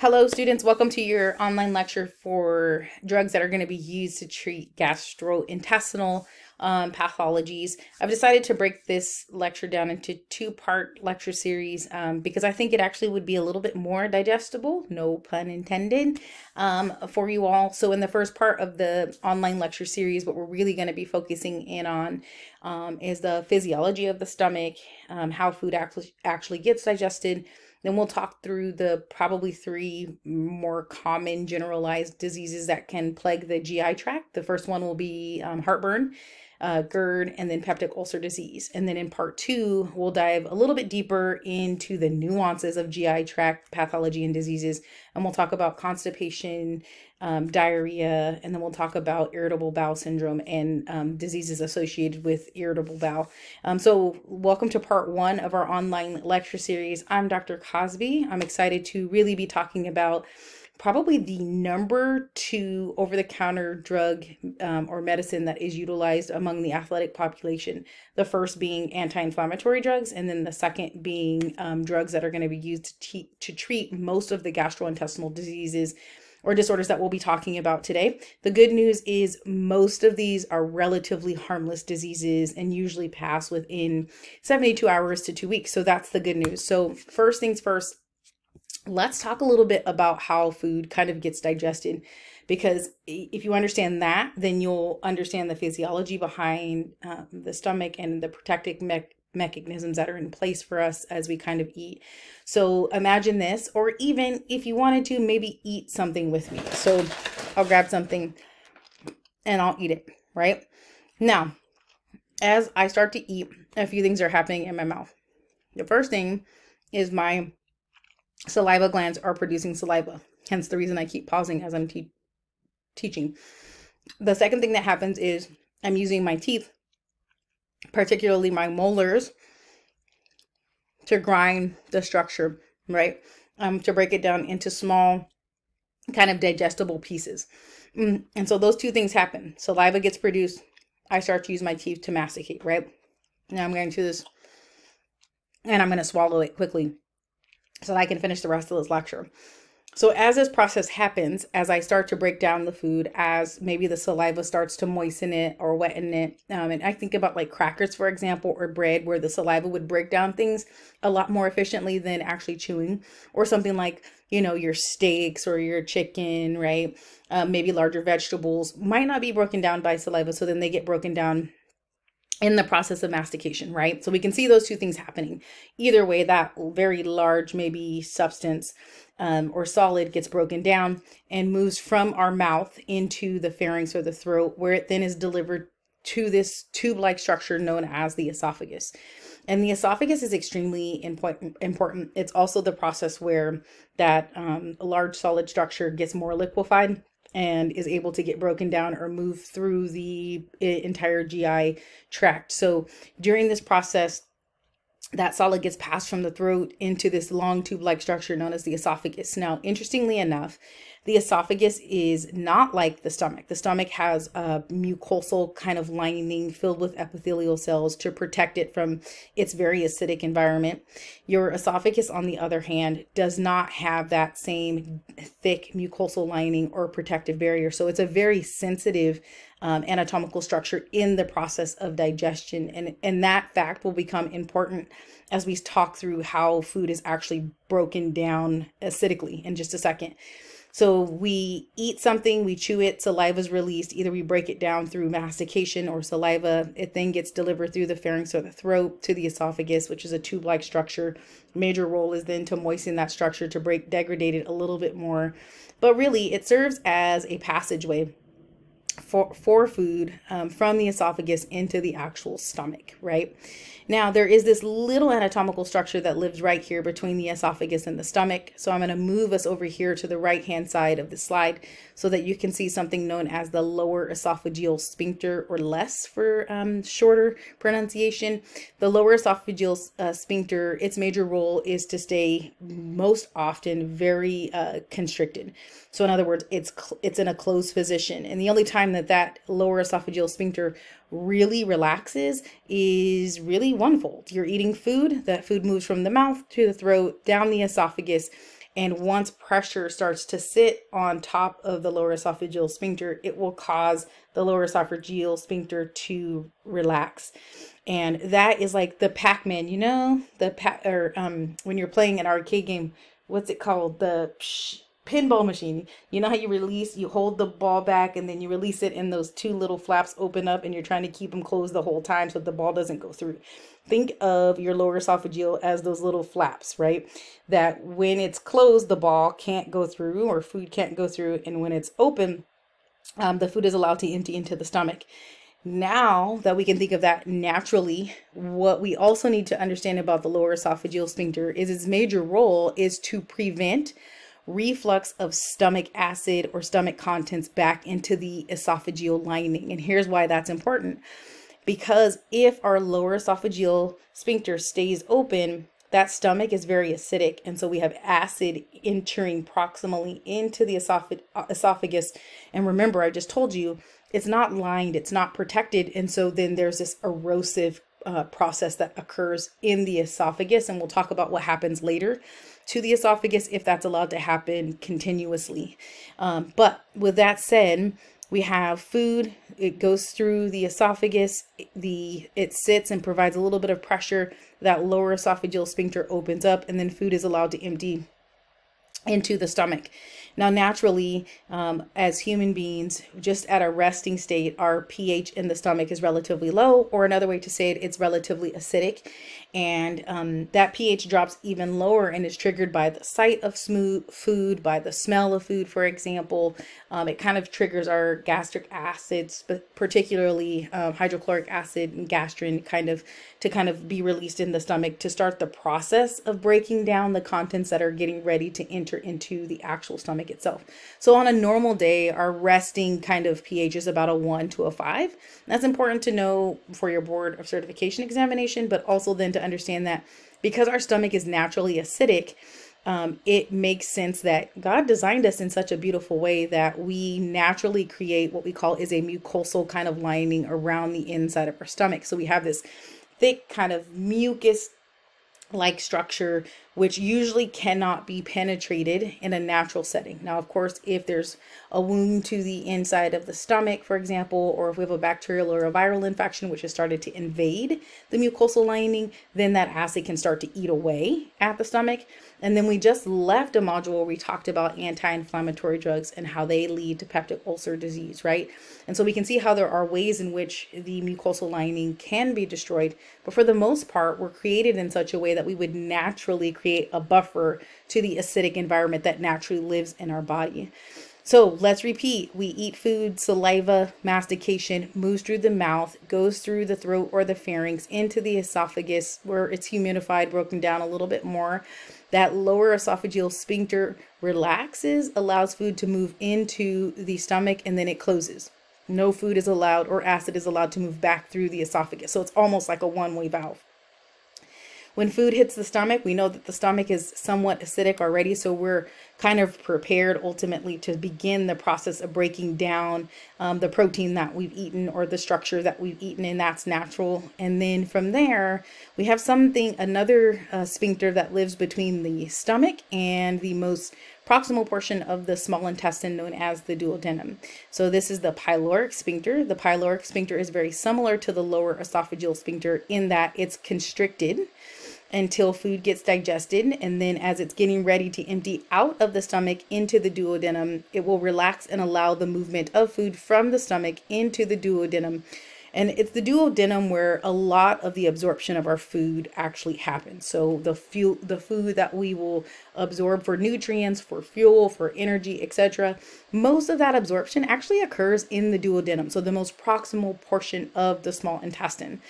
Hello, students. Welcome to your online lecture for drugs that are going to be used to treat gastrointestinal um, pathologies. I've decided to break this lecture down into two-part lecture series um, because I think it actually would be a little bit more digestible, no pun intended, um, for you all. So in the first part of the online lecture series, what we're really going to be focusing in on um, is the physiology of the stomach, um, how food actually, actually gets digested, then we'll talk through the probably three more common generalized diseases that can plague the GI tract. The first one will be um, heartburn, uh, GERD, and then peptic ulcer disease. And then in part two, we'll dive a little bit deeper into the nuances of GI tract pathology and diseases. And we'll talk about constipation, um, diarrhea, and then we'll talk about irritable bowel syndrome and um, diseases associated with irritable bowel. Um, so, welcome to part one of our online lecture series. I'm Dr. Cosby. I'm excited to really be talking about probably the number two over the counter drug um, or medicine that is utilized among the athletic population. The first being anti inflammatory drugs, and then the second being um, drugs that are going to be used to, to treat most of the gastrointestinal diseases or disorders that we'll be talking about today. The good news is most of these are relatively harmless diseases and usually pass within 72 hours to two weeks. So that's the good news. So, first things first, let's talk a little bit about how food kind of gets digested. Because if you understand that, then you'll understand the physiology behind um, the stomach and the protective me- mechanisms that are in place for us as we kind of eat. So imagine this, or even if you wanted to, maybe eat something with me. So I'll grab something and I'll eat it, right? Now, as I start to eat, a few things are happening in my mouth. The first thing is my saliva glands are producing saliva, hence the reason I keep pausing as I'm te- teaching. The second thing that happens is I'm using my teeth particularly my molars, to grind the structure, right? Um, to break it down into small, kind of digestible pieces. Mm, and so those two things happen. Saliva gets produced. I start to use my teeth to masticate, right? Now I'm going to this and I'm going to swallow it quickly so that I can finish the rest of this lecture. So as this process happens, as I start to break down the food, as maybe the saliva starts to moisten it or wetten it, um, and I think about like crackers, for example, or bread, where the saliva would break down things a lot more efficiently than actually chewing, or something like you know your steaks or your chicken, right? Um, maybe larger vegetables might not be broken down by saliva, so then they get broken down in the process of mastication, right? So we can see those two things happening. Either way, that very large, maybe substance um, or solid gets broken down and moves from our mouth into the pharynx or the throat, where it then is delivered to this tube like structure known as the esophagus. And the esophagus is extremely important. It's also the process where that um, large solid structure gets more liquefied and is able to get broken down or move through the eh, entire GI tract. So during this process, that solid gets passed from the throat into this long tube like structure known as the esophagus. Now, interestingly enough, the esophagus is not like the stomach. The stomach has a mucosal kind of lining filled with epithelial cells to protect it from its very acidic environment. Your esophagus, on the other hand, does not have that same thick mucosal lining or protective barrier. So it's a very sensitive um, anatomical structure in the process of digestion. And, and that fact will become important as we talk through how food is actually broken down acidically in just a second. So we eat something, we chew it, saliva is released. Either we break it down through mastication or saliva. It then gets delivered through the pharynx or the throat to the esophagus, which is a tube-like structure. Major role is then to moisten that structure to break degrade it a little bit more. But really, it serves as a passageway for, for food um, from the esophagus into the actual stomach, right? Now, there is this little anatomical structure that lives right here between the esophagus and the stomach. So I'm going to move us over here to the right-hand side of the slide so that you can see something known as the lower esophageal sphincter or less for um, shorter pronunciation. The lower esophageal uh, sphincter, its major role is to stay most often very uh, constricted. So in other words, it's it's in a closed position. And the only time that that lower esophageal sphincter really relaxes is really onefold. You're eating food, that food moves from the mouth to the throat, down the esophagus, And once pressure starts to sit on top of the lower esophageal sphincter, it will cause the lower esophageal sphincter to relax. And that is like the Pac-Man, you know, the pac or um when you're playing an arcade game, what's it called? The psh, pinball machine. You know how you release, you hold the ball back and then you release it and those two little flaps open up and you're trying to keep them closed the whole time so the ball doesn't go through. Think of your lower esophageal as those little flaps, right? That when it's closed, the ball can't go through or food can't go through. And when it's open, um, the food is allowed to empty into the stomach. Now that we can think of that naturally, what we also need to understand about the lower esophageal sphincter is its major role is to prevent reflux of stomach acid or stomach contents back into the esophageal lining. And here's why that's important. Because if our lower esophageal sphincter stays open, that stomach is very acidic. And so we have acid entering proximally into the esophagus. And remember, I just told you it's not lined, it's not protected. And so then there's this erosive uh, process that occurs in the esophagus. And we'll talk about what happens later to the esophagus if that's allowed to happen continuously. Um, but with that said, we have food, it goes through the esophagus, the it sits and provides a little bit of pressure, that lower esophageal sphincter opens up and then food is allowed to empty into the stomach. Now, naturally, um, as human beings, just at a resting state, our pH in the stomach is relatively low, or another way to say it, it's relatively acidic. And um, that pH drops even lower and is triggered by the sight of smooth food, by the smell of food, for example. Um, it kind of triggers our gastric acids, but particularly um, hydrochloric acid and gastrin, kind of to kind of be released in the stomach to start the process of breaking down the contents that are getting ready to enter into the actual stomach itself. So on a normal day, our resting kind of pH is about a one to a five. That's important to know for your board of certification examination, but also then to understand that because our stomach is naturally acidic, um, it makes sense that God designed us in such a beautiful way that we naturally create what we call is a mucosal kind of lining around the inside of our stomach. So we have this thick kind of mucus like structure, which usually cannot be penetrated in a natural setting. Now, of course, if there's a wound to the inside of the stomach, for example, or if we have a bacterial or a viral infection which has started to invade the mucosal lining, then that acid can start to eat away at the stomach. And then we just left a module where we talked about anti-inflammatory drugs and how they lead to peptic ulcer disease, right? And so we can see how there are ways in which the mucosal lining can be destroyed, but for the most part, we're created in such a way that we would naturally create a buffer to the acidic environment that naturally lives in our body. So let's repeat. We eat food, saliva, mastication moves through the mouth, goes through the throat or the pharynx into the esophagus where it's humidified, broken down a little bit more. That lower esophageal sphincter relaxes, allows food to move into the stomach, and then it closes. No food is allowed or acid is allowed to move back through the esophagus. So it's almost like a one-way valve. When food hits the stomach, we know that the stomach is somewhat acidic already, so we're kind of prepared ultimately to begin the process of breaking down um, the protein that we've eaten or the structure that we've eaten, and that's natural. And then from there, we have something, another uh, sphincter that lives between the stomach and the most proximal portion of the small intestine known as the duodenum. So this is the pyloric sphincter. The pyloric sphincter is very similar to the lower esophageal sphincter in that it's constricted until food gets digested. And then as it's getting ready to empty out of the stomach into the duodenum, it will relax and allow the movement of food from the stomach into the duodenum. And it's the duodenum where a lot of the absorption of our food actually happens. So the fuel, the food that we will absorb for nutrients, for fuel, for energy, etc. Most of that absorption actually occurs in the duodenum. So the most proximal portion of the small intestine.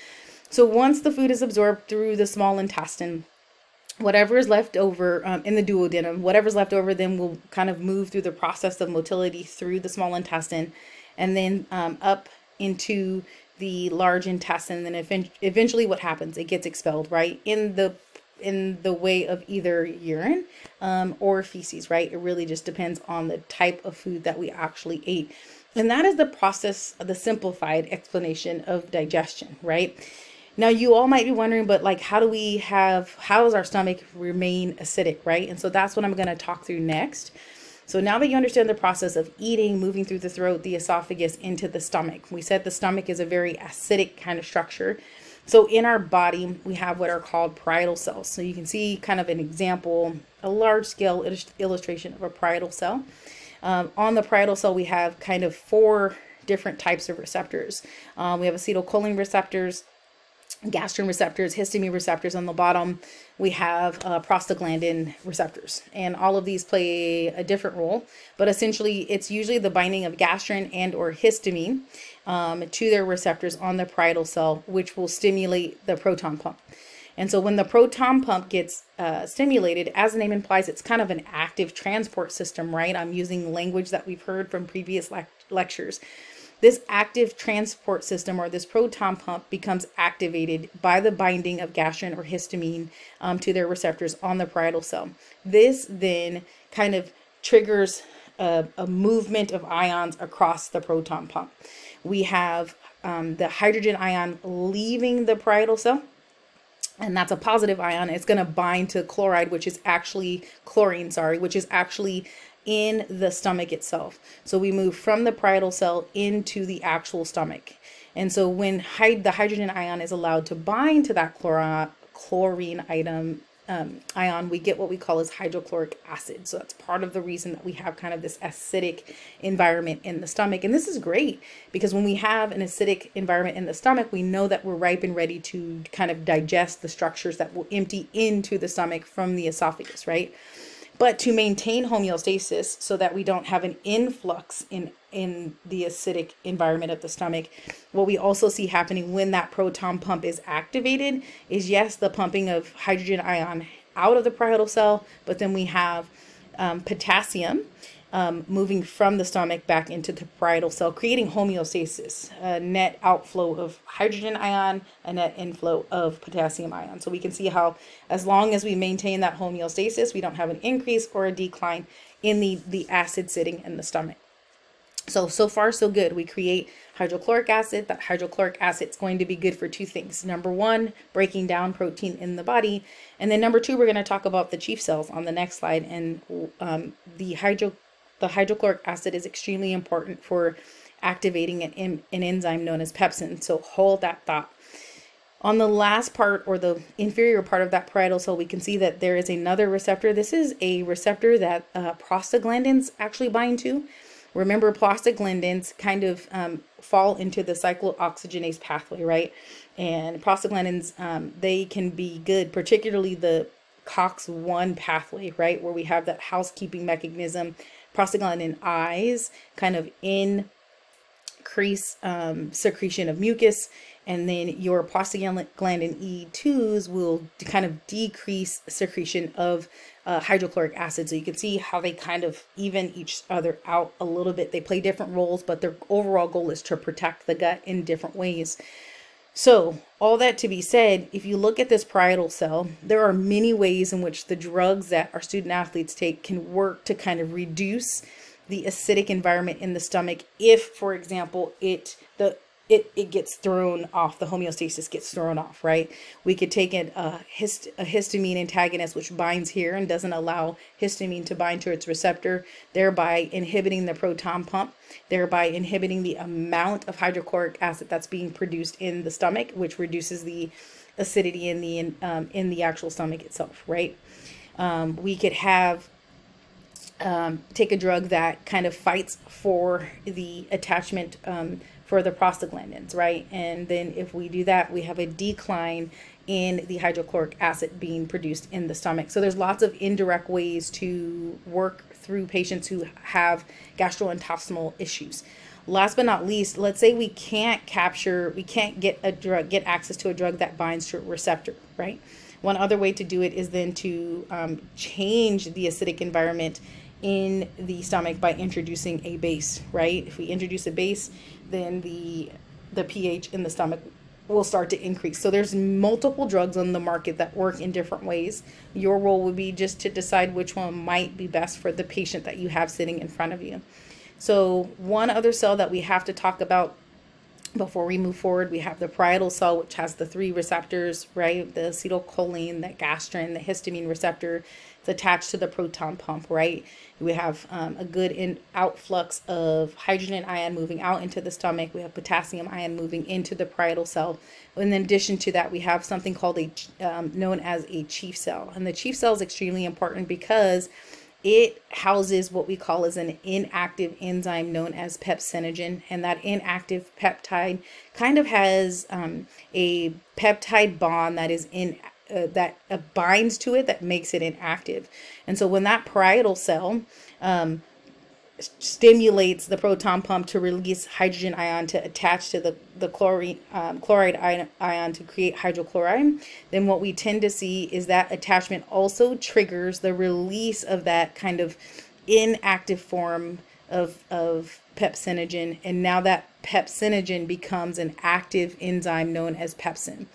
So once the food is absorbed through the small intestine, whatever is left over um, in the duodenum, whatever's left over then will kind of move through the process of motility through the small intestine and then um, up into the large intestine. And then eventually what happens? It gets expelled, right? In the in the way of either urine um, or feces, right? It really just depends on the type of food that we actually ate. And that is the process, the simplified explanation of digestion, right? Now, you all might be wondering, but like, how do we have, how does our stomach remain acidic, right? And so that's what I'm going to talk through next. So now that you understand the process of eating, moving through the throat, the esophagus into the stomach, we said the stomach is a very acidic kind of structure. So in our body, we have what are called parietal cells. So you can see kind of an example, a large scale illustration of a parietal cell. Um, on the parietal cell, we have kind of four different types of receptors. Um, we have acetylcholine receptors, gastrin receptors, histamine receptors on the bottom. We have uh, prostaglandin receptors, and all of these play a different role. But essentially, it's usually the binding of gastrin and or histamine um, to their receptors on the parietal cell, which will stimulate the proton pump. And so when the proton pump gets uh, stimulated, as the name implies, it's kind of an active transport system, right? I'm using language that we've heard from previous le lectures. This active transport system or this proton pump becomes activated by the binding of gastrin or histamine um, to their receptors on the parietal cell. This then kind of triggers a, a movement of ions across the proton pump. We have um, the hydrogen ion leaving the parietal cell and that's a positive ion it's going to bind to chloride which is actually chlorine sorry which is actually in the stomach itself. So we move from the parietal cell into the actual stomach. And so when the hydrogen ion is allowed to bind to that chlor chlorine item, um, ion, we get what we call as hydrochloric acid. So that's part of the reason that we have kind of this acidic environment in the stomach. And this is great because when we have an acidic environment in the stomach, we know that we're ripe and ready to kind of digest the structures that will empty into the stomach from the esophagus, right? But to maintain homeostasis so that we don't have an influx in, in the acidic environment of the stomach, what we also see happening when that proton pump is activated is yes, the pumping of hydrogen ion out of the parietal cell, but then we have um, potassium um, moving from the stomach back into the parietal cell, creating homeostasis, a net outflow of hydrogen ion, a net inflow of potassium ion. So we can see how as long as we maintain that homeostasis, we don't have an increase or a decline in the, the acid sitting in the stomach. So, so far so good. We create hydrochloric acid. That hydrochloric acid is going to be good for two things. Number one, breaking down protein in the body. And then number two, we're going to talk about the chief cells on the next slide. And um, the hydro the hydrochloric acid is extremely important for activating an, an enzyme known as pepsin. So hold that thought. On the last part or the inferior part of that parietal cell, we can see that there is another receptor. This is a receptor that uh, prostaglandins actually bind to. Remember, prostaglandins kind of um, fall into the cyclooxygenase pathway, right? And prostaglandins, um, they can be good, particularly the COX-1 pathway, right? Where we have that housekeeping mechanism prostaglandin I's kind of increase um, secretion of mucus and then your prostaglandin E2s will kind of decrease secretion of uh, hydrochloric acid. So you can see how they kind of even each other out a little bit. They play different roles, but their overall goal is to protect the gut in different ways. So, all that to be said, if you look at this parietal cell, there are many ways in which the drugs that our student athletes take can work to kind of reduce the acidic environment in the stomach if, for example, it the it, it gets thrown off, the homeostasis gets thrown off, right? We could take hist a histamine antagonist, which binds here and doesn't allow histamine to bind to its receptor, thereby inhibiting the proton pump, thereby inhibiting the amount of hydrochloric acid that's being produced in the stomach, which reduces the acidity in the, um, in the actual stomach itself, right? Um, we could have um, take a drug that kind of fights for the attachment um, for the prostaglandins, right? And then if we do that, we have a decline in the hydrochloric acid being produced in the stomach. So there's lots of indirect ways to work through patients who have gastrointestinal issues. Last but not least, let's say we can't capture, we can't get a drug, get access to a drug that binds to a receptor, right? One other way to do it is then to um, change the acidic environment in the stomach by introducing a base, right? If we introduce a base, then the the pH in the stomach will start to increase. So there's multiple drugs on the market that work in different ways. Your role would be just to decide which one might be best for the patient that you have sitting in front of you. So one other cell that we have to talk about before we move forward, we have the parietal cell, which has the three receptors, right? The acetylcholine, the gastrin, the histamine receptor. It's attached to the proton pump, right? We have um, a good in outflux of hydrogen ion moving out into the stomach. We have potassium ion moving into the parietal cell. In addition to that, we have something called a um, known as a chief cell, and the chief cell is extremely important because it houses what we call as an inactive enzyme known as pepsinogen and that inactive peptide kind of has um, a peptide bond that is in uh, that uh, binds to it that makes it inactive and so when that parietal cell um, stimulates the proton pump to release hydrogen ion to attach to the, the chlorine, um, chloride ion, ion to create hydrochloride, then what we tend to see is that attachment also triggers the release of that kind of inactive form of, of pepsinogen. And now that pepsinogen becomes an active enzyme known as pepsin.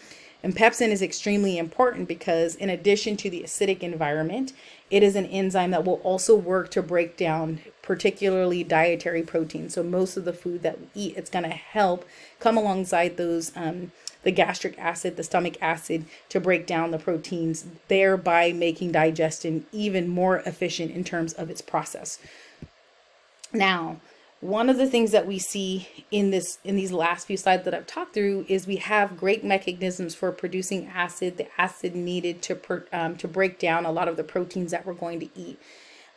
And pepsin is extremely important because in addition to the acidic environment, it is an enzyme that will also work to break down particularly dietary protein. So most of the food that we eat, it's going to help come alongside those um, the gastric acid, the stomach acid to break down the proteins, thereby making digestion even more efficient in terms of its process. Now, one of the things that we see in this in these last few slides that I've talked through is we have great mechanisms for producing acid, the acid needed to per, um, to break down a lot of the proteins that we're going to eat.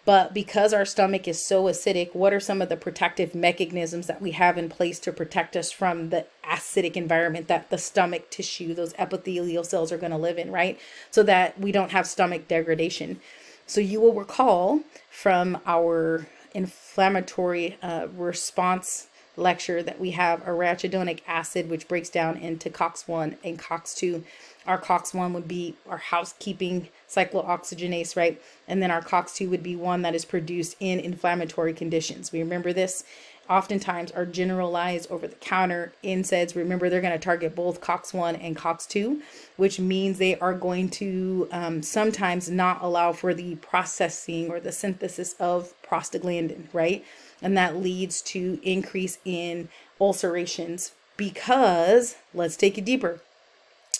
But because our stomach is so acidic, what are some of the protective mechanisms that we have in place to protect us from the acidic environment that the stomach tissue, those epithelial cells are going to live in, right? So that we don't have stomach degradation. So you will recall from our inflammatory uh, response lecture that we have arachidonic acid, which breaks down into COX-1 and COX-2. Our COX-1 would be our housekeeping cyclooxygenase, right? And then our COX-2 would be one that is produced in inflammatory conditions. We remember this oftentimes are generalized over the counter NSAIDs. Remember, they're going to target both COX1 and COX2, which means they are going to um, sometimes not allow for the processing or the synthesis of prostaglandin, right? And that leads to increase in ulcerations because, let's take it deeper,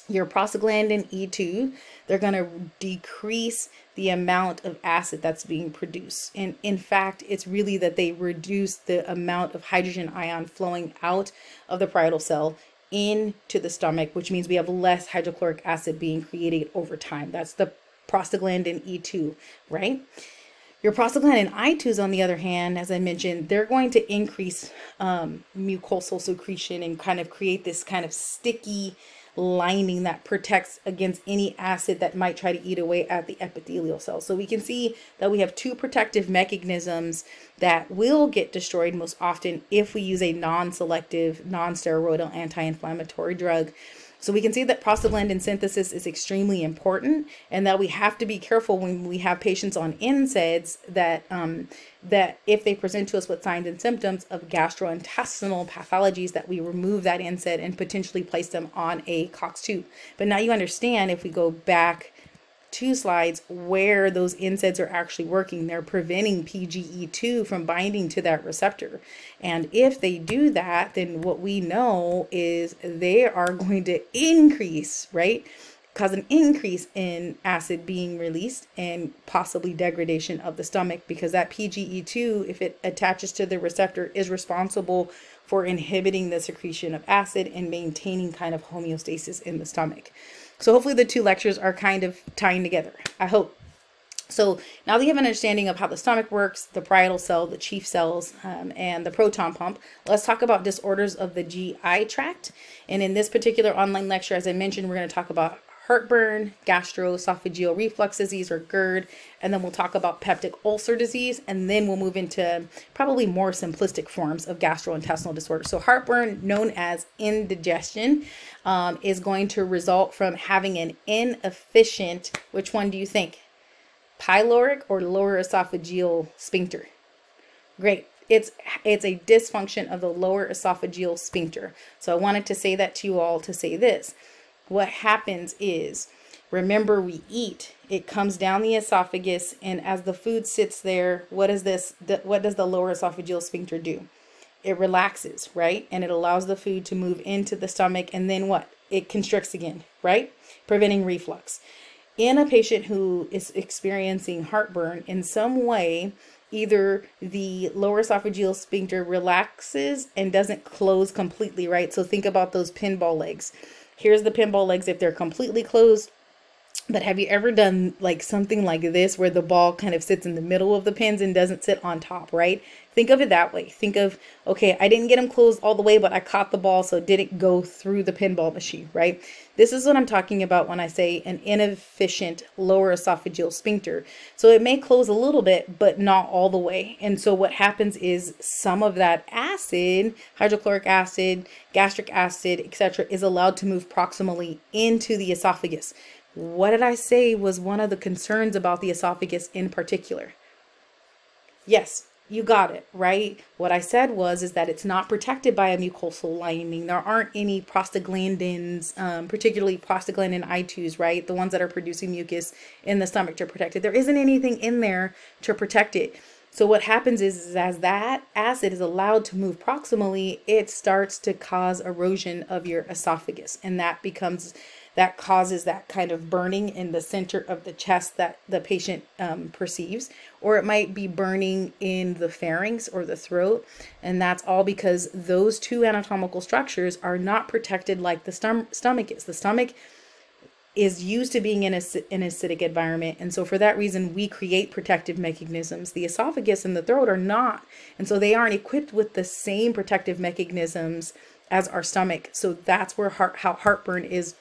your prostaglandin E2, they're going to decrease the amount of acid that's being produced. And in fact, it's really that they reduce the amount of hydrogen ion flowing out of the parietal cell into the stomach, which means we have less hydrochloric acid being created over time. That's the prostaglandin E2, right? Your prostaglandin I2s, on the other hand, as I mentioned, they're going to increase um, mucosal secretion and kind of create this kind of sticky, lining that protects against any acid that might try to eat away at the epithelial cells. So we can see that we have two protective mechanisms that will get destroyed most often if we use a non-selective, non-steroidal anti-inflammatory drug so we can see that prostaglandin synthesis is extremely important and that we have to be careful when we have patients on NSAIDs that, um, that if they present to us with signs and symptoms of gastrointestinal pathologies that we remove that NSAID and potentially place them on a COX-2. But now you understand if we go back two slides where those NSAIDs are actually working. They're preventing PGE2 from binding to that receptor. And if they do that, then what we know is they are going to increase, right? Cause an increase in acid being released and possibly degradation of the stomach because that PGE2, if it attaches to the receptor, is responsible for inhibiting the secretion of acid and maintaining kind of homeostasis in the stomach. So hopefully the two lectures are kind of tying together. I hope. So now that you have an understanding of how the stomach works, the parietal cell, the chief cells, um, and the proton pump, let's talk about disorders of the GI tract. And in this particular online lecture, as I mentioned, we're going to talk about heartburn, gastroesophageal reflux disease or GERD, and then we'll talk about peptic ulcer disease, and then we'll move into probably more simplistic forms of gastrointestinal disorder. So heartburn, known as indigestion, um, is going to result from having an inefficient, which one do you think? Pyloric or lower esophageal sphincter? Great it's it's a dysfunction of the lower esophageal sphincter. So I wanted to say that to you all to say this what happens is, remember we eat, it comes down the esophagus and as the food sits there, what is this, what does the lower esophageal sphincter do? it relaxes, right? And it allows the food to move into the stomach. And then what? It constricts again, right? Preventing reflux. In a patient who is experiencing heartburn in some way, either the lower esophageal sphincter relaxes and doesn't close completely, right? So think about those pinball legs. Here's the pinball legs. If they're completely closed, but have you ever done like something like this where the ball kind of sits in the middle of the pins and doesn't sit on top, right? Think of it that way. Think of, okay, I didn't get them closed all the way, but I caught the ball, so it didn't go through the pinball machine, right? This is what I'm talking about when I say an inefficient lower esophageal sphincter. So it may close a little bit, but not all the way. And so what happens is some of that acid, hydrochloric acid, gastric acid, etc., is allowed to move proximally into the esophagus. What did I say was one of the concerns about the esophagus in particular? Yes, you got it, right? What I said was is that it's not protected by a mucosal lining. There aren't any prostaglandins, um, particularly prostaglandin I2s, right? The ones that are producing mucus in the stomach to protect it. There isn't anything in there to protect it. So what happens is, is as that acid is allowed to move proximally, it starts to cause erosion of your esophagus, and that becomes that causes that kind of burning in the center of the chest that the patient um, perceives, or it might be burning in the pharynx or the throat. And that's all because those two anatomical structures are not protected like the stom- stomach is. The stomach is used to being in a, an acidic environment. And so for that reason, we create protective mechanisms. The esophagus and the throat are not. And so they aren't equipped with the same protective mechanisms as our stomach. So that's where heart, how heartburn is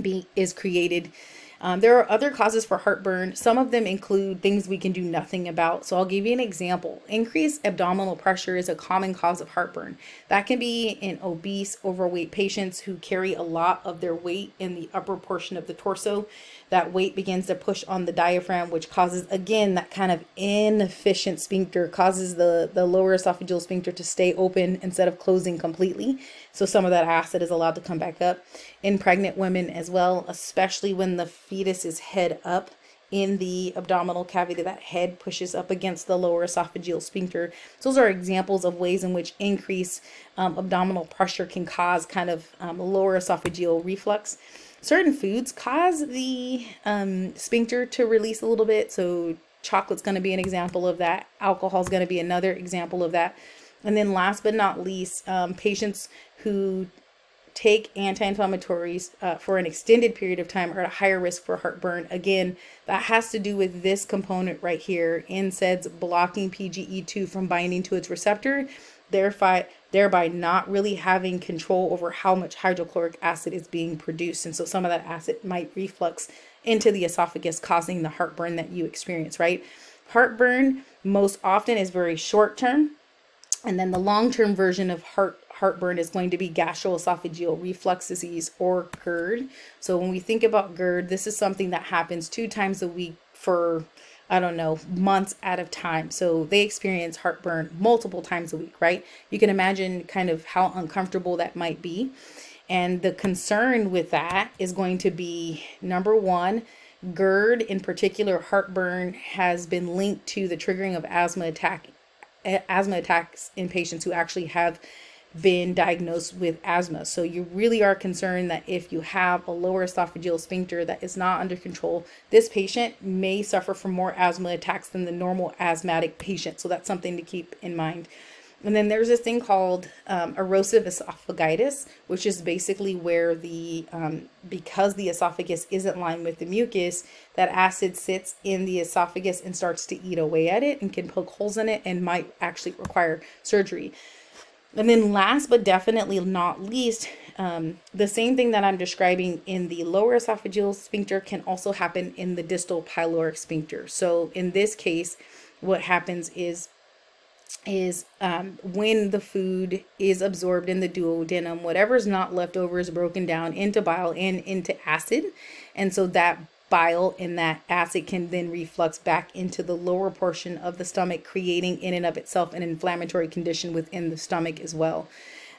be is created. Um, there are other causes for heartburn. Some of them include things we can do nothing about. So I'll give you an example. Increased abdominal pressure is a common cause of heartburn. That can be in obese, overweight patients who carry a lot of their weight in the upper portion of the torso that weight begins to push on the diaphragm, which causes, again, that kind of inefficient sphincter, causes the, the lower esophageal sphincter to stay open instead of closing completely. So some of that acid is allowed to come back up. In pregnant women as well, especially when the fetus is head up, in the abdominal cavity that head pushes up against the lower esophageal sphincter. So those are examples of ways in which increased um, abdominal pressure can cause kind of um, lower esophageal reflux certain foods cause the um, sphincter to release a little bit. So chocolate's going to be an example of that. Alcohol is going to be another example of that. And then last but not least, um, patients who take anti-inflammatories uh, for an extended period of time are at a higher risk for heartburn. Again, that has to do with this component right here, NSAIDs blocking PGE2 from binding to its receptor thereby thereby not really having control over how much hydrochloric acid is being produced and so some of that acid might reflux into the esophagus causing the heartburn that you experience right heartburn most often is very short term and then the long term version of heart heartburn is going to be gastroesophageal reflux disease or GERD. So when we think about GERD, this is something that happens two times a week for I don't know, months at a time. So they experience heartburn multiple times a week, right? You can imagine kind of how uncomfortable that might be. And the concern with that is going to be number one, GERD in particular, heartburn has been linked to the triggering of asthma attack asthma attacks in patients who actually have been diagnosed with asthma. So you really are concerned that if you have a lower esophageal sphincter that is not under control, this patient may suffer from more asthma attacks than the normal asthmatic patient. So that's something to keep in mind. And then there's this thing called um, erosive esophagitis, which is basically where the, um, because the esophagus isn't lined with the mucus, that acid sits in the esophagus and starts to eat away at it and can poke holes in it and might actually require surgery. And then last but definitely not least, um, the same thing that I'm describing in the lower esophageal sphincter can also happen in the distal pyloric sphincter. So in this case, what happens is is um, when the food is absorbed in the duodenum, whatever's not left over is broken down into bile and into acid. And so that bile and that acid can then reflux back into the lower portion of the stomach, creating in and of itself an inflammatory condition within the stomach as well.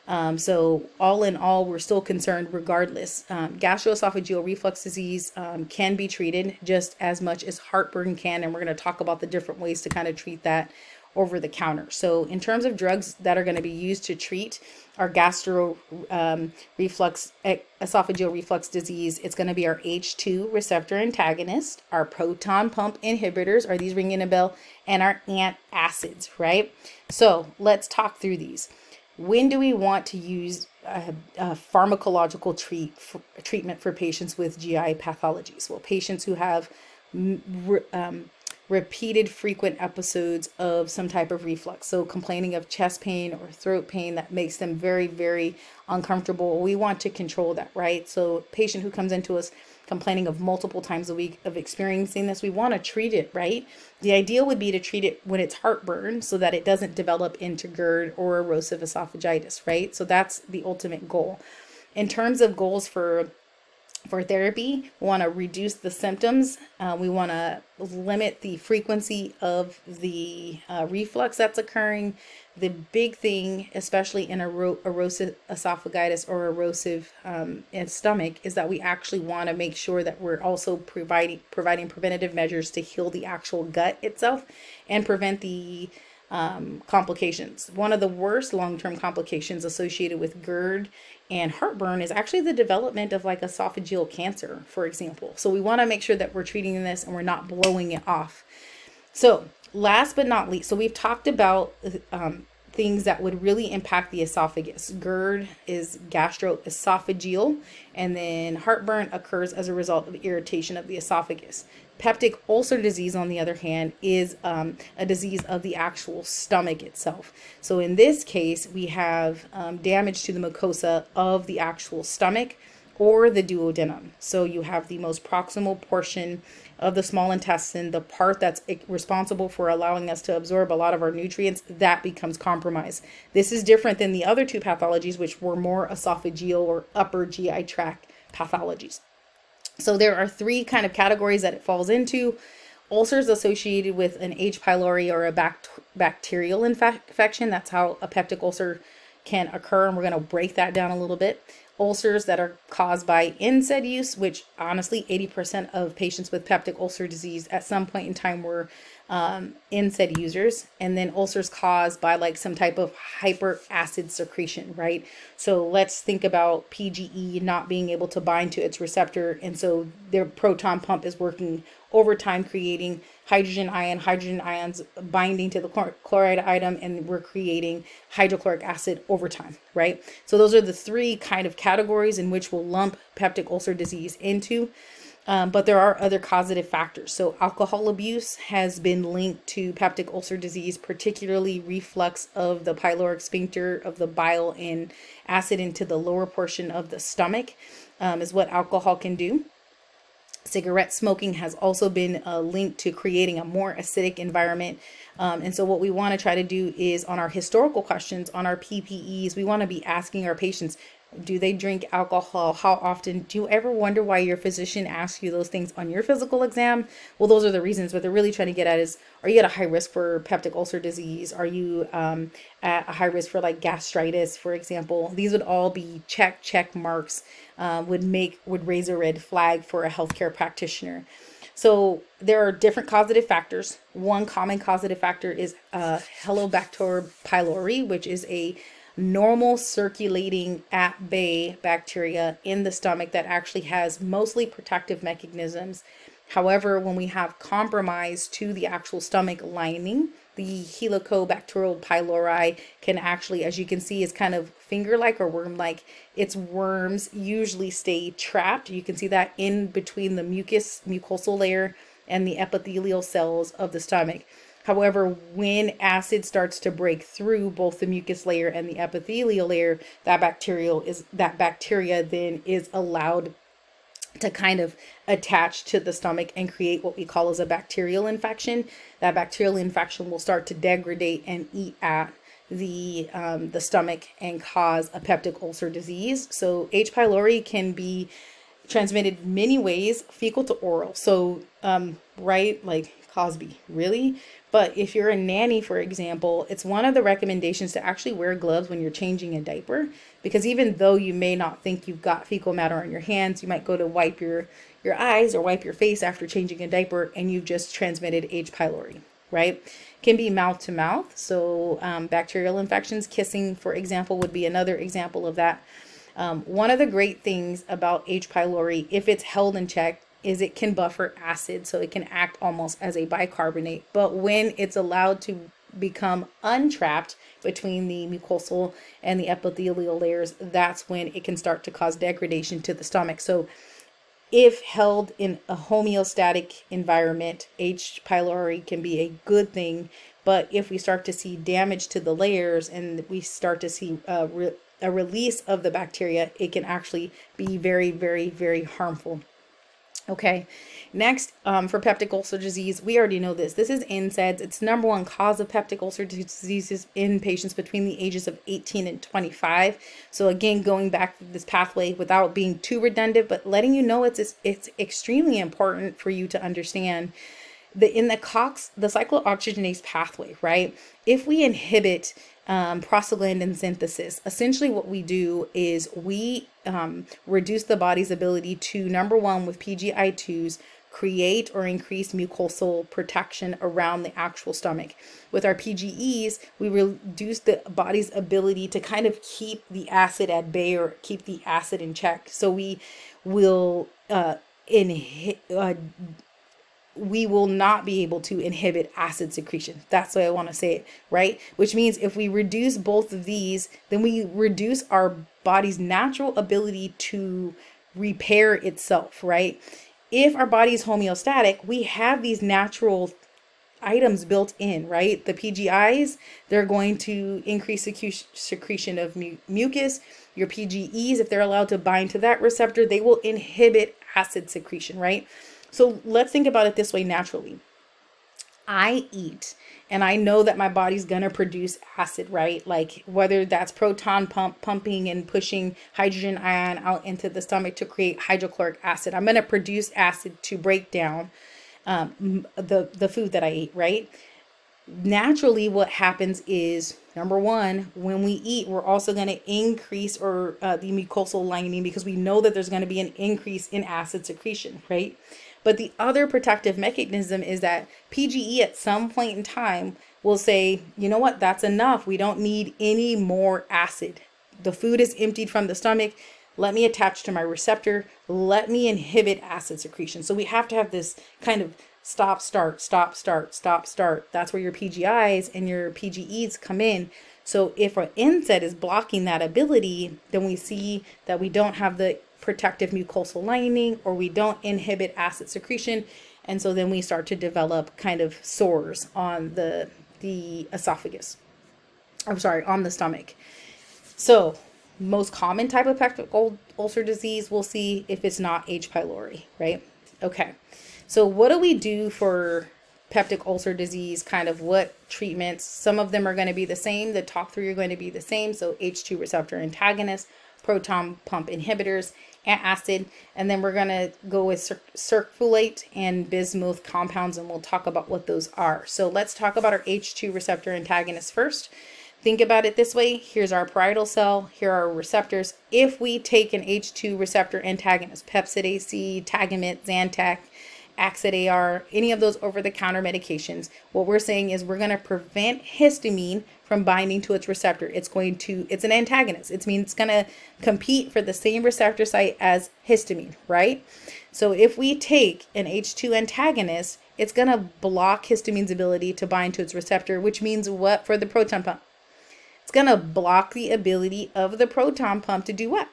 Um, so all in all, we're still concerned regardless. Um, gastroesophageal reflux disease um, can be treated just as much as heartburn can, and we're going to talk about the different ways to kind of treat that over the counter. So in terms of drugs that are going to be used to treat our gastro um, reflux, esophageal reflux disease, it's going to be our H2 receptor antagonist, our proton pump inhibitors, are these ringing a bell, and our antacids, right? So let's talk through these. When do we want to use a, a pharmacological treat treatment for patients with GI pathologies? Well, patients who have um, repeated frequent episodes of some type of reflux. So complaining of chest pain or throat pain that makes them very, very uncomfortable. We want to control that, right? So patient who comes into us complaining of multiple times a week of experiencing this, we want to treat it, right? The ideal would be to treat it when it's heartburn so that it doesn't develop into GERD or erosive esophagitis, right? So that's the ultimate goal. In terms of goals for for therapy. We want to reduce the symptoms. Uh, we want to limit the frequency of the uh, reflux that's occurring. The big thing, especially in ero- erosive esophagitis or erosive um, stomach, is that we actually want to make sure that we're also providing providing preventative measures to heal the actual gut itself and prevent the um, complications. One of the worst long term complications associated with GERD and heartburn is actually the development of like esophageal cancer, for example. So we want to make sure that we're treating this and we're not blowing it off. So, last but not least, so we've talked about um, things that would really impact the esophagus. GERD is gastroesophageal, and then heartburn occurs as a result of irritation of the esophagus. Peptic ulcer disease, on the other hand, is um, a disease of the actual stomach itself. So in this case, we have um, damage to the mucosa of the actual stomach or the duodenum. So you have the most proximal portion of the small intestine, the part that's responsible for allowing us to absorb a lot of our nutrients, that becomes compromised. This is different than the other two pathologies, which were more esophageal or upper GI tract pathologies. So there are three kind of categories that it falls into. Ulcers associated with an H. pylori or a bact- bacterial infection. That's how a peptic ulcer can occur, and we're going to break that down a little bit. Ulcers that are caused by NSAID use, which honestly, 80% of patients with peptic ulcer disease at some point in time were um, NSAID users, and then ulcers caused by like some type of hyperacid secretion, right? So let's think about PGE not being able to bind to its receptor, and so their proton pump is working overtime, creating hydrogen ion, hydrogen ions binding to the chloride atom, and we're creating hydrochloric acid over time, right? So those are the three kind of categories in which we'll lump peptic ulcer disease into. Um, but there are other causative factors. So, alcohol abuse has been linked to peptic ulcer disease, particularly reflux of the pyloric sphincter of the bile and acid into the lower portion of the stomach, um, is what alcohol can do. Cigarette smoking has also been uh, linked to creating a more acidic environment. Um, and so, what we want to try to do is on our historical questions, on our PPEs, we want to be asking our patients do they drink alcohol? How often? Do you ever wonder why your physician asks you those things on your physical exam? Well, those are the reasons. What they're really trying to get at is are you at a high risk for peptic ulcer disease? Are you um, at a high risk for like gastritis, for example? These would all be check, check marks, uh, would make, would raise a red flag for a healthcare practitioner. So there are different causative factors. One common causative factor is uh, Helicobacter pylori, which is a normal circulating at bay bacteria in the stomach that actually has mostly protective mechanisms. However, when we have compromise to the actual stomach lining, the Helicobacter pylori can actually, as you can see, is kind of finger-like or worm-like. Its worms usually stay trapped. You can see that in between the mucus, mucosal layer and the epithelial cells of the stomach. However, when acid starts to break through both the mucus layer and the epithelial layer, that bacterial is that bacteria then is allowed to kind of attach to the stomach and create what we call as a bacterial infection. That bacterial infection will start to degrade and eat at the um, the stomach and cause a peptic ulcer disease. So H. pylori can be transmitted many ways, fecal to oral. So um, right, like Cosby, really? But if you're a nanny, for example, it's one of the recommendations to actually wear gloves when you're changing a diaper because even though you may not think you've got fecal matter on your hands, you might go to wipe your your eyes or wipe your face after changing a diaper and you've just transmitted H. pylori, right? can be mouth to mouth. So um, bacterial infections, kissing, for example, would be another example of that. Um, one of the great things about H. pylori, if it's held in check, is it can buffer acid, so it can act almost as a bicarbonate. But when it's allowed to become untrapped between the mucosal and the epithelial layers, that's when it can start to cause degradation to the stomach. So if held in a homeostatic environment, H. pylori can be a good thing. But if we start to see damage to the layers and we start to see a, re a release of the bacteria, it can actually be very, very, very harmful. Okay, next um, for peptic ulcer disease, we already know this. This is NSAIDs. It's number one cause of peptic ulcer diseases in patients between the ages of 18 and 25. So again, going back to this pathway without being too redundant, but letting you know it's it's extremely important for you to understand the in the COX, the cyclooxygenase pathway, right? If we inhibit um, prostaglandin synthesis. Essentially, what we do is we um, reduce the body's ability to, number one, with PGI2s, create or increase mucosal protection around the actual stomach. With our PGEs, we reduce the body's ability to kind of keep the acid at bay or keep the acid in check. So we will uh, inhibit. Uh, we will not be able to inhibit acid secretion. That's the way I want to say it, right? Which means if we reduce both of these, then we reduce our body's natural ability to repair itself, right? If our body is homeostatic, we have these natural items built in, right? The PGIs, they're going to increase secretion of mu mucus. Your PGEs, if they're allowed to bind to that receptor, they will inhibit acid secretion, right? So let's think about it this way naturally. I eat and I know that my body's going to produce acid, right? Like whether that's proton pump pumping and pushing hydrogen ion out into the stomach to create hydrochloric acid. I'm going to produce acid to break down um, the, the food that I eat, right? Naturally, what happens is number one, when we eat, we're also going to increase or uh, the mucosal lining because we know that there's going to be an increase in acid secretion, right? But the other protective mechanism is that PGE at some point in time will say, you know what, that's enough. We don't need any more acid. The food is emptied from the stomach. Let me attach to my receptor. Let me inhibit acid secretion. So we have to have this kind of stop, start, stop, start, stop, start. That's where your PGIs and your PGEs come in. So if our NSAID is blocking that ability, then we see that we don't have the protective mucosal lining or we don't inhibit acid secretion. And so then we start to develop kind of sores on the the esophagus. I'm sorry on the stomach. So most common type of peptic ulcer disease we'll see if it's not h. pylori right? Okay. So what do we do for peptic ulcer disease? Kind of what treatments? Some of them are going to be the same. The top three are going to be the same. So h2 receptor antagonists proton pump inhibitors acid, and then we're going to go with cir sucralfate and bismuth compounds, and we'll talk about what those are. So let's talk about our H2 receptor antagonists first. Think about it this way. Here's our parietal cell. Here are our receptors. If we take an H2 receptor antagonist, Pepcid AC, Tagamet, Zantac, Axid AR, any of those over-the-counter medications, what we're saying is we're going to prevent histamine from binding to its receptor. It's going to, it's an antagonist. It means it's going to compete for the same receptor site as histamine, right? So if we take an H2 antagonist, it's going to block histamine's ability to bind to its receptor, which means what for the proton pump? It's going to block the ability of the proton pump to do what?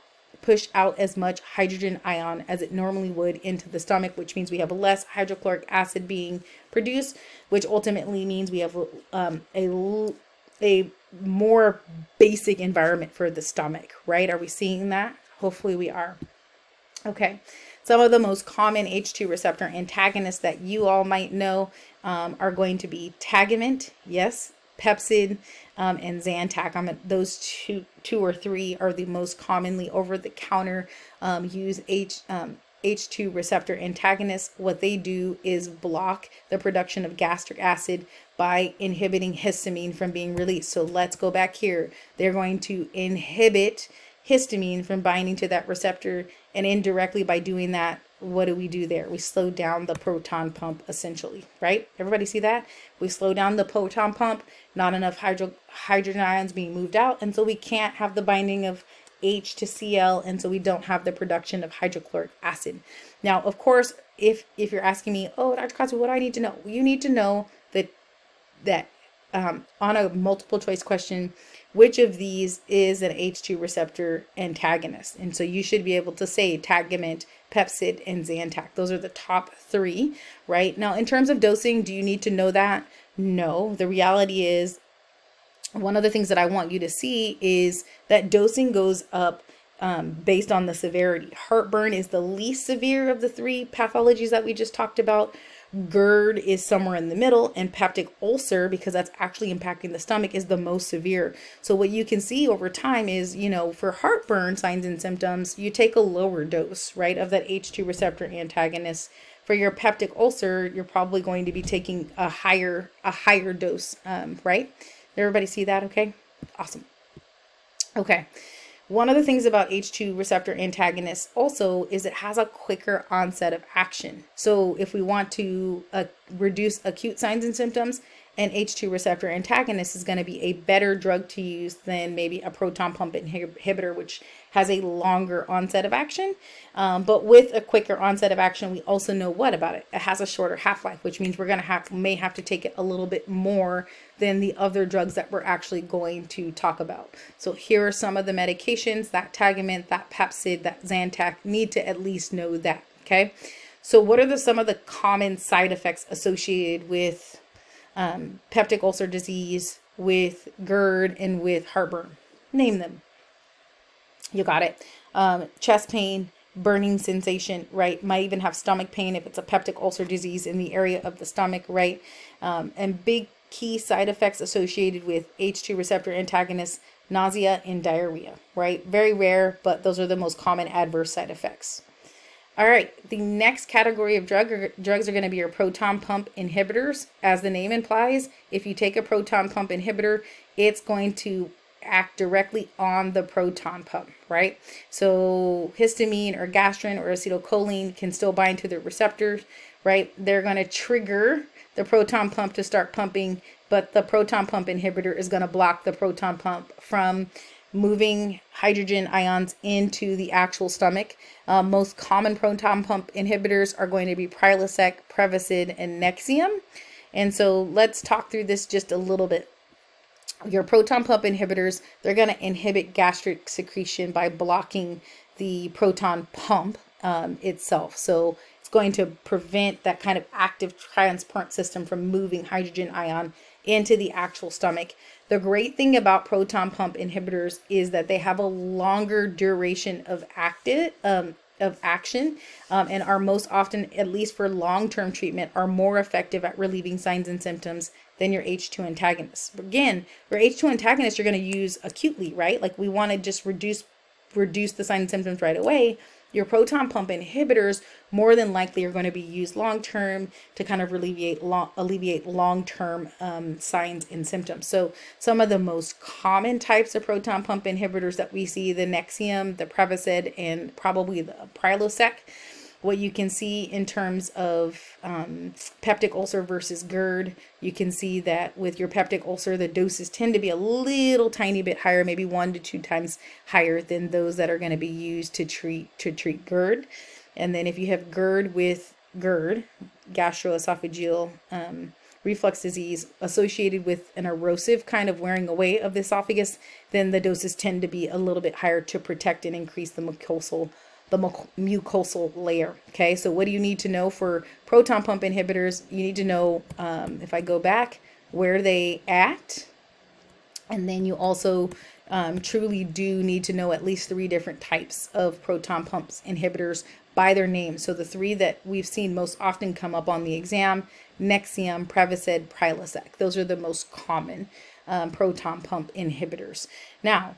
Push out as much hydrogen ion as it normally would into the stomach, which means we have less hydrochloric acid being produced, which ultimately means we have um, a, a more basic environment for the stomach, right? Are we seeing that? Hopefully we are. Okay, some of the most common H2 receptor antagonists that you all might know um, are going to be Tagamet, yes, Pepcid, um, and Zantac. Those two, two or three are the most commonly over-the-counter um, used H, um, H2 receptor antagonists. What they do is block the production of gastric acid by inhibiting histamine from being released. So let's go back here. They're going to inhibit histamine from binding to that receptor and indirectly by doing that what do we do there? We slow down the proton pump essentially, right? Everybody see that? We slow down the proton pump, not enough hydro hydrogen ions being moved out, and so we can't have the binding of H to Cl, and so we don't have the production of hydrochloric acid. Now, of course, if if you're asking me, oh, Dr. Cosby, what do I need to know? You need to know that that um, on a multiple choice question, which of these is an H2 receptor antagonist? And so you should be able to say Tagamet, Pepcid, and Zantac. Those are the top three, right? Now, in terms of dosing, do you need to know that? No. The reality is, one of the things that I want you to see is that dosing goes up um, based on the severity. Heartburn is the least severe of the three pathologies that we just talked about. GERD is somewhere in the middle, and peptic ulcer, because that's actually impacting the stomach, is the most severe. So, what you can see over time is, you know, for heartburn signs and symptoms, you take a lower dose, right, of that H2 receptor antagonist. For your peptic ulcer, you're probably going to be taking a higher a higher dose, um, right? Everybody see that? Okay, awesome. Okay. One of the things about H2 receptor antagonists also is it has a quicker onset of action. So if we want to uh, reduce acute signs and symptoms, an H2 receptor antagonist is going to be a better drug to use than maybe a proton pump inhibitor, which has a longer onset of action. Um, but with a quicker onset of action, we also know what about it? It has a shorter half-life, which means we're going to have may have to take it a little bit more than the other drugs that we're actually going to talk about. So here are some of the medications that Tagamet, that Pepcid, that Zantac need to at least know that. Okay. So what are the some of the common side effects associated with um, peptic ulcer disease, with GERD, and with heartburn. Name them. You got it. Um, chest pain, burning sensation, right? Might even have stomach pain if it's a peptic ulcer disease in the area of the stomach, right? Um, and big key side effects associated with H2 receptor antagonists, nausea and diarrhea, right? Very rare, but those are the most common adverse side effects. All right, the next category of drug drugs are going to be your proton pump inhibitors. As the name implies, if you take a proton pump inhibitor, it's going to act directly on the proton pump, right? So histamine or gastrin or acetylcholine can still bind to the receptors, right? They're going to trigger the proton pump to start pumping, but the proton pump inhibitor is going to block the proton pump from moving hydrogen ions into the actual stomach. Uh, most common proton pump inhibitors are going to be Prilosec, Prevacid, and Nexium. And so let's talk through this just a little bit. Your proton pump inhibitors, they're going to inhibit gastric secretion by blocking the proton pump um, itself. So it's going to prevent that kind of active transport system from moving hydrogen ion into the actual stomach. The great thing about proton pump inhibitors is that they have a longer duration of active um, of action um, and are most often, at least for long-term treatment, are more effective at relieving signs and symptoms than your H2 antagonists. Again, your H2 antagonists you're going to use acutely, right? Like we want to just reduce reduce the signs and symptoms right away. Your proton pump inhibitors more than likely are going to be used long term to kind of alleviate long, alleviate long term um, signs and symptoms. So some of the most common types of proton pump inhibitors that we see the Nexium, the Prevacid, and probably the Prilosec what you can see in terms of um, peptic ulcer versus GERD, you can see that with your peptic ulcer, the doses tend to be a little tiny bit higher, maybe one to two times higher than those that are going to be used to treat to treat GERD. And then if you have GERD with GERD, gastroesophageal um, reflux disease associated with an erosive kind of wearing away of the esophagus, then the doses tend to be a little bit higher to protect and increase the mucosal the mucosal layer. Okay, so what do you need to know for proton pump inhibitors? You need to know, um, if I go back, where they act. And then you also um, truly do need to know at least three different types of proton pumps inhibitors by their name. So the three that we've seen most often come up on the exam, Nexium, Prevacid, Prilosec. Those are the most common um, proton pump inhibitors. Now,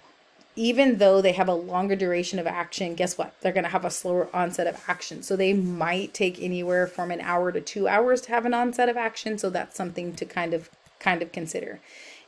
even though they have a longer duration of action, guess what? They're going to have a slower onset of action. So they might take anywhere from an hour to two hours to have an onset of action. So that's something to kind of kind of consider.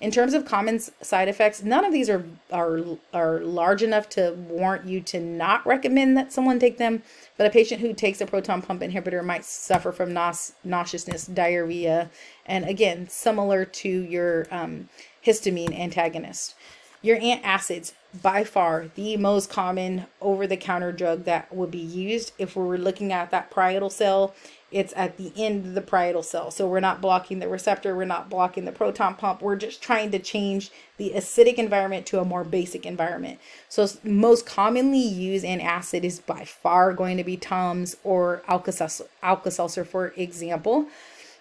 In terms of common side effects, none of these are are are large enough to warrant you to not recommend that someone take them. But a patient who takes a proton pump inhibitor might suffer from nause nauseousness, diarrhea, and again, similar to your um, histamine antagonist. Your antacids, by far the most common over-the-counter drug that would be used if we were looking at that parietal cell it's at the end of the parietal cell. So we're not blocking the receptor, we're not blocking the proton pump, we're just trying to change the acidic environment to a more basic environment. So most commonly used antacid is by far going to be Tums or Alka-Seltzer, for example.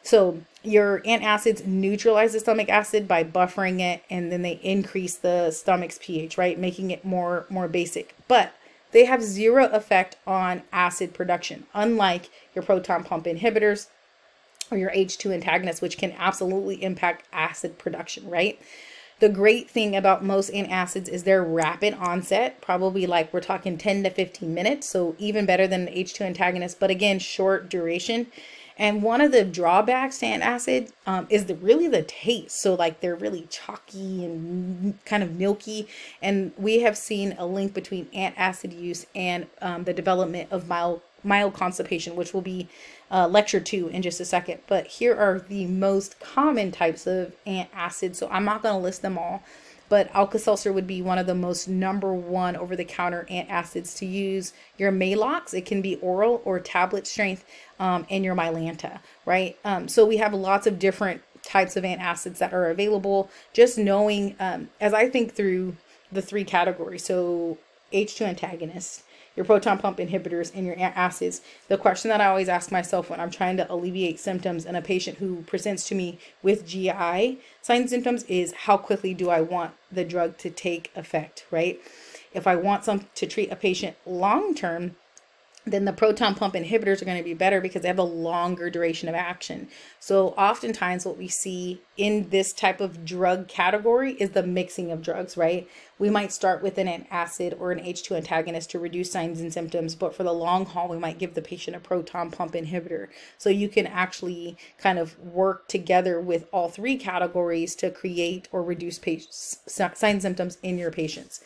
So your antacids neutralize the stomach acid by buffering it and then they increase the stomach's pH, right? Making it more more basic. But they have zero effect on acid production, unlike your proton pump inhibitors or your H2 antagonists, which can absolutely impact acid production, right? The great thing about most antacids is their rapid onset, probably like we're talking 10 to 15 minutes, so even better than the H2 antagonist, but again, short duration. And one of the drawbacks to antacid um, is the really the taste. So like they're really chalky and kind of milky. And we have seen a link between antacid use and um, the development of mild mild constipation, which will be uh, lecture two in just a second. But here are the most common types of antacid. So I'm not going to list them all but Alka-Seltzer would be one of the most number one over-the-counter antacids to use. Your Maalox, it can be oral or tablet strength, um, and your Mylanta, right? Um, so we have lots of different types of antacids that are available. Just knowing, um, as I think through the three categories, so H2 antagonists, your proton pump inhibitors, and your acids. The question that I always ask myself when I'm trying to alleviate symptoms in a patient who presents to me with GI signs and symptoms is how quickly do I want the drug to take effect, right? If I want some to treat a patient long term, then the proton pump inhibitors are going to be better because they have a longer duration of action. So oftentimes what we see in this type of drug category is the mixing of drugs, right? We might start with an acid or an H2 antagonist to reduce signs and symptoms, but for the long haul, we might give the patient a proton pump inhibitor. So you can actually kind of work together with all three categories to create or reduce signs and symptoms in your patients.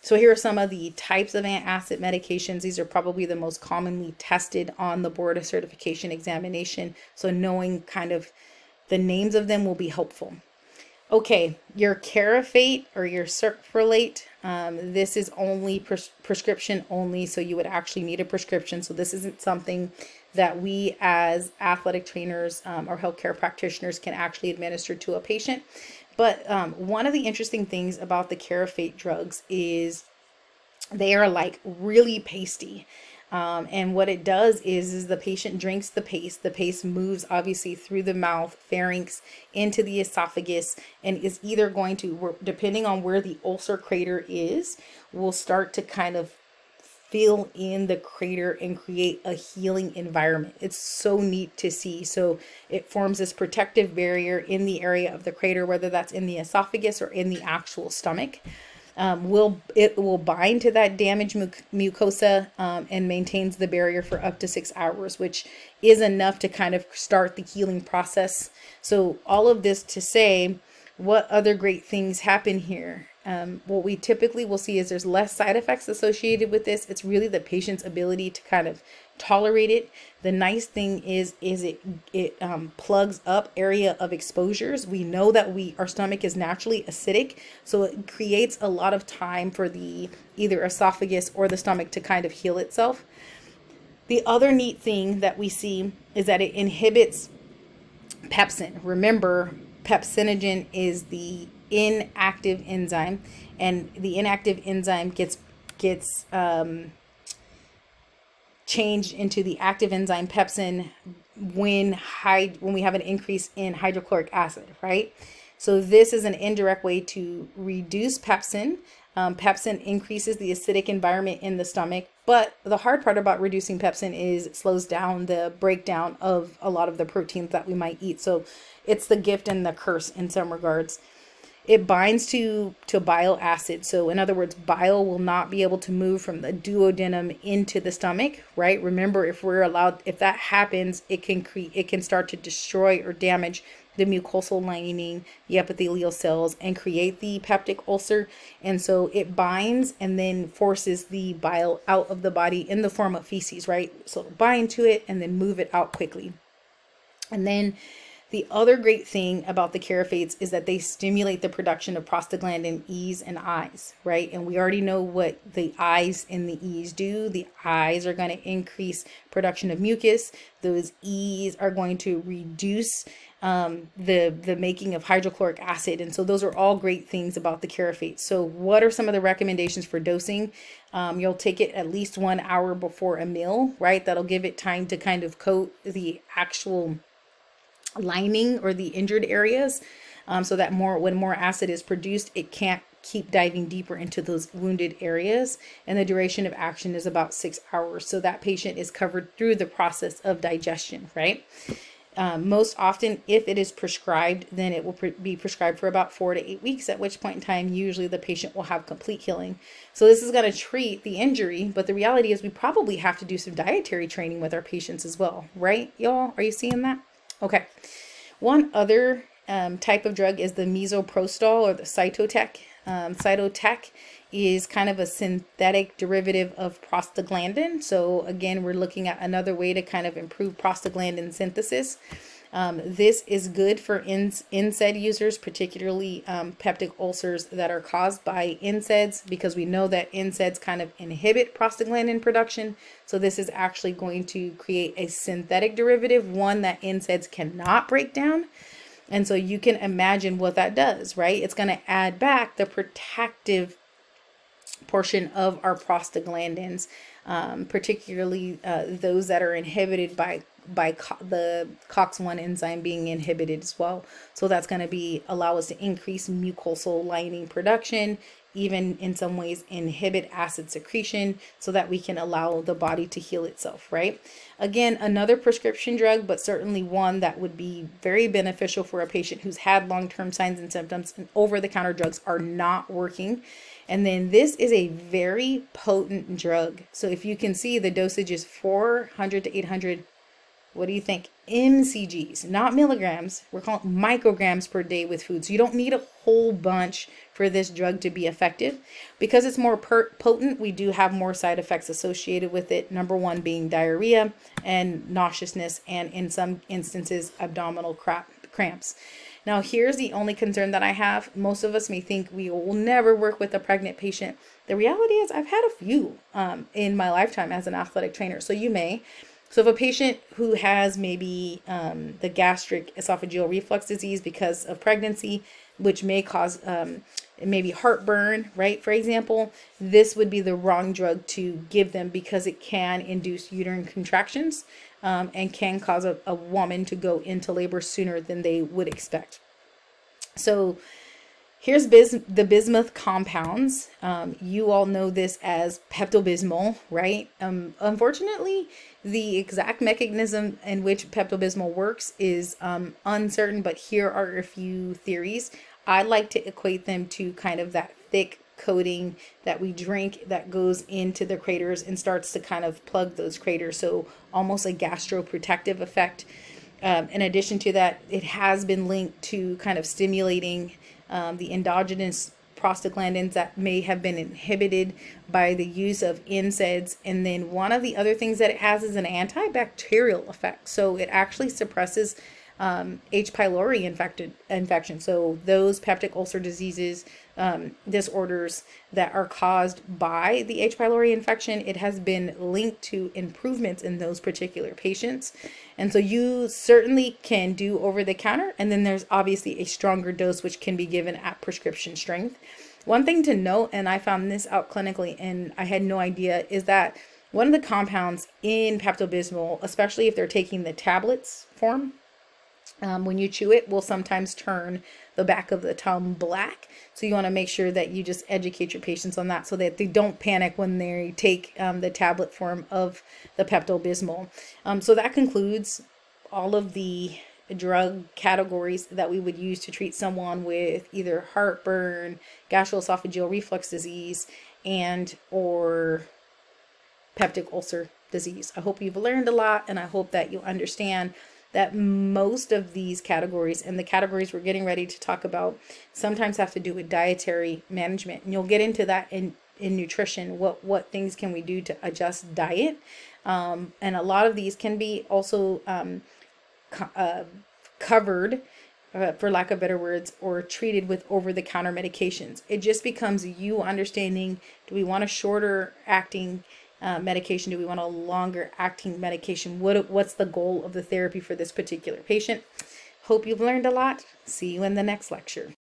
So here are some of the types of antacid medications. These are probably the most commonly tested on the board of certification examination. So knowing kind of the names of them will be helpful. Okay, your Carafate or your Sucralfate, um, this is only pres prescription only, so you would actually need a prescription. So this isn't something that we as athletic trainers um, or healthcare practitioners can actually administer to a patient. But um, one of the interesting things about the Carafate drugs is they are like really pasty. Um, and what it does is, is the patient drinks the paste. The paste moves obviously through the mouth, pharynx, into the esophagus, and is either going to, depending on where the ulcer crater is, will start to kind of fill in the crater and create a healing environment. It's so neat to see. So it forms this protective barrier in the area of the crater, whether that's in the esophagus or in the actual stomach. Um, will it will bind to that damaged mucosa um, and maintains the barrier for up to six hours, which is enough to kind of start the healing process. So all of this to say, what other great things happen here? Um, what we typically will see is there's less side effects associated with this. It's really the patient's ability to kind of tolerate it. The nice thing is, is it it um, plugs up area of exposures. We know that we our stomach is naturally acidic, so it creates a lot of time for the either esophagus or the stomach to kind of heal itself. The other neat thing that we see is that it inhibits pepsin. Remember, pepsinogen is the inactive enzyme and the inactive enzyme gets gets um, changed into the active enzyme pepsin when high when we have an increase in hydrochloric acid right? So this is an indirect way to reduce pepsin. Um, pepsin increases the acidic environment in the stomach but the hard part about reducing pepsin is it slows down the breakdown of a lot of the proteins that we might eat. So it's the gift and the curse in some regards it binds to to bile acid so in other words bile will not be able to move from the duodenum into the stomach right remember if we're allowed if that happens it can create it can start to destroy or damage the mucosal lining, the epithelial cells, and create the peptic ulcer. And so it binds and then forces the bile out of the body in the form of feces, right? So bind to it and then move it out quickly. And then the other great thing about the Carafates is that they stimulate the production of prostaglandin E's and I's, right? And we already know what the I's and the E's do. The I's are going to increase production of mucus. Those E's are going to reduce um, the the making of hydrochloric acid, and so those are all great things about the Carafate. So, what are some of the recommendations for dosing? Um, you'll take it at least one hour before a meal, right? That'll give it time to kind of coat the actual lining or the injured areas um, so that more when more acid is produced it can't keep diving deeper into those wounded areas. And the duration of action is about six hours. So that patient is covered through the process of digestion right? Um, most often if it is prescribed then it will pre be prescribed for about four to eight weeks at which point in time usually the patient will have complete healing. So this is going to treat the injury but the reality is we probably have to do some dietary training with our patients as well right y'all? Are you seeing that Okay. One other um, type of drug is the misoprostol or the Cytotec. Um, Cytotec is kind of a synthetic derivative of prostaglandin. So again, we're looking at another way to kind of improve prostaglandin synthesis. Um, this is good for NSAID users, particularly um, peptic ulcers that are caused by NSAIDs, because we know that NSAIDs kind of inhibit prostaglandin production. So this is actually going to create a synthetic derivative, one that NSAIDs cannot break down. And so you can imagine what that does, right? It's going to add back the protective portion of our prostaglandins, um, particularly uh, those that are inhibited by by co the COX-1 enzyme being inhibited as well. So that's going to be allow us to increase mucosal lining production, even in some ways inhibit acid secretion so that we can allow the body to heal itself, right? Again, another prescription drug, but certainly one that would be very beneficial for a patient who's had long-term signs and symptoms and over-the-counter drugs are not working. And then this is a very potent drug. So if you can see the dosage is 400 to 800 what do you think? MCGs, not milligrams. We're calling micrograms per day with food. So you don't need a whole bunch for this drug to be effective. Because it's more potent, we do have more side effects associated with it. Number one being diarrhea and nauseousness, and in some instances, abdominal cramps. Now, here's the only concern that I have. Most of us may think we will never work with a pregnant patient. The reality is, I've had a few um, in my lifetime as an athletic trainer. So you may. So if a patient who has maybe um, the gastric esophageal reflux disease because of pregnancy, which may cause um, maybe heartburn, right? For example, this would be the wrong drug to give them because it can induce uterine contractions um, and can cause a, a woman to go into labor sooner than they would expect. So Here's bis the bismuth compounds. Um, you all know this as Pepto-Bismol, right? Um, unfortunately, the exact mechanism in which Pepto-Bismol works is um, uncertain, but here are a few theories. I like to equate them to kind of that thick coating that we drink that goes into the craters and starts to kind of plug those craters. So almost a gastroprotective effect. Um, in addition to that, it has been linked to kind of stimulating um, the endogenous prostaglandins that may have been inhibited by the use of NSAIDs. And then one of the other things that it has is an antibacterial effect. So it actually suppresses um, H. pylori infected infection. So those peptic ulcer diseases, um, disorders that are caused by the H. pylori infection, it has been linked to improvements in those particular patients. And so you certainly can do over the counter. And then there's obviously a stronger dose, which can be given at prescription strength. One thing to note, and I found this out clinically and I had no idea, is that one of the compounds in Pepto-Bismol, especially if they're taking the tablets form, um, when you chew it will sometimes turn the back of the tongue black. So you want to make sure that you just educate your patients on that so that they don't panic when they take um, the tablet form of the Pepto-Bismol. Um, so that concludes all of the drug categories that we would use to treat someone with either heartburn, gastroesophageal reflux disease, and or peptic ulcer disease. I hope you've learned a lot and I hope that you understand that most of these categories and the categories we're getting ready to talk about sometimes have to do with dietary management. And you'll get into that in in nutrition what what things can we do to adjust diet um, and a lot of these can be also um, co- uh, covered uh, for lack of better words or treated with over the counter medications it just becomes you understanding do we want a shorter acting uh, medication? Do we want a longer acting medication? What what's the goal of the therapy for this particular patient? Hope you've learned a lot. See you in the next lecture